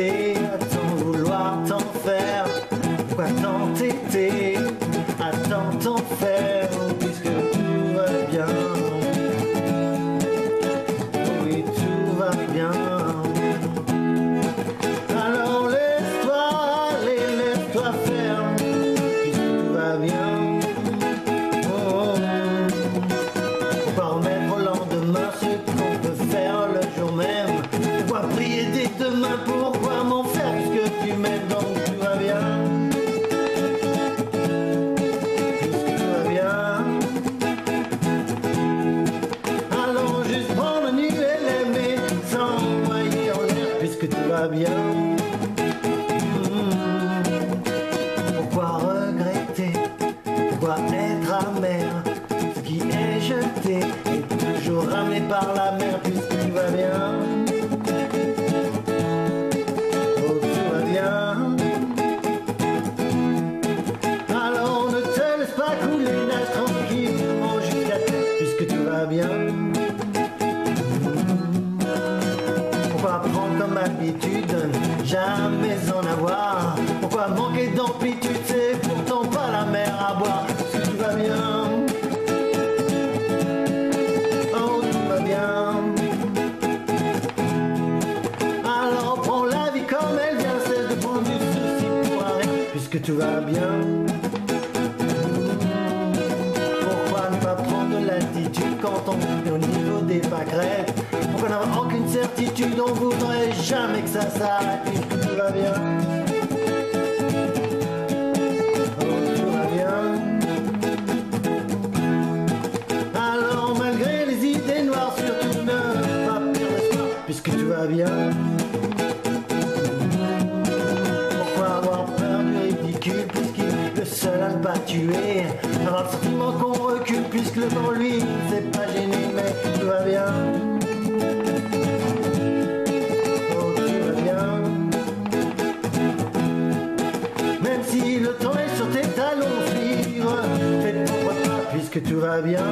laisser, sans vouloir t'en bien. Hmm. Pourquoi regretter Pourquoi être amer Ce qui est jeté est toujours ramené par la mer Pourquoi prendre comme habitude jamais en avoir. Pourquoi manquer d'amplitude c'est pourtant pas la mer à boire. Parce que tout va bien Oh tout va bien. Alors prends la vie comme elle vient Cesse de prendre du souci pour rien. Puisque tout va bien pourquoi ne pas prendre de l'attitude quand on est au niveau des pâquerettes? Pourquoi certitude On voudrait jamais que ça s'arrête. Puisque tout va bien. Tout va bien. Alors malgré les idées noires Surtout ne pas perdre espoir Puisque tout va bien. Pourquoi avoir peur du ridicule puisqu'il le seul à ne pas tuer Avoir le sentiment qu'on recule puisque le temps lui ne s'est pas gêné mais tout va bien si le temps est sur tes talons suivre Fais ton pas puisque tout va bien